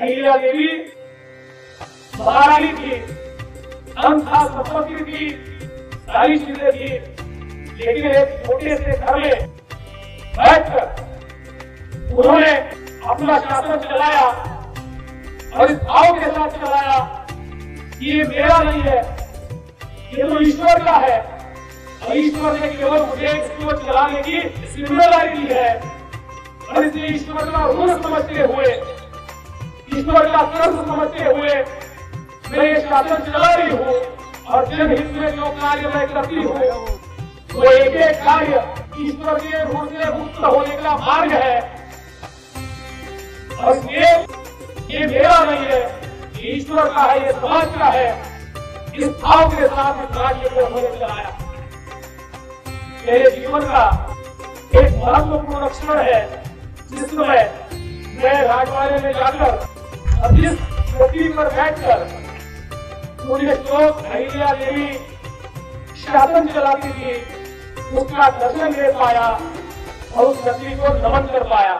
अहिल्या देवी महारानी थी धन था संपत्ति सारी चीज़ें थी लेकिन एक छोटे से घर में बैठकर उन्होंने अपना शासन चलाया और इस भाव के साथ चलाया कि ये मेरा नहीं है, ये तो ईश्वर का है। ईश्वर ने केवल मुझे इसको चलाने की ज़िम्मेदारी दी है और इसे ईश्वर का ईश्वर का कर्ज समझते हुए मैं शासन चला रही हूँ और जनहित में जो कार्य मैं करती हूँ, वो एक एक कार्य ईश्वर के ऋण से मुक्त होने का मार्ग है। और ये ये मेरा नहीं है, ईश्वर का है, ये समाज का है। इस भाव के साथ इस राज्य को हमने चलाया। मेरे जीवन का एक महत्वपूर्ण क्षण है, जिसमें मैं राजवाड़े में जाकर और जिस गति पर बैठकर मुझे श्लोक अहिल्या देवी शासन चलाती थी उसका दर्शन ले पाया और उस नदी को नमन कर पाया।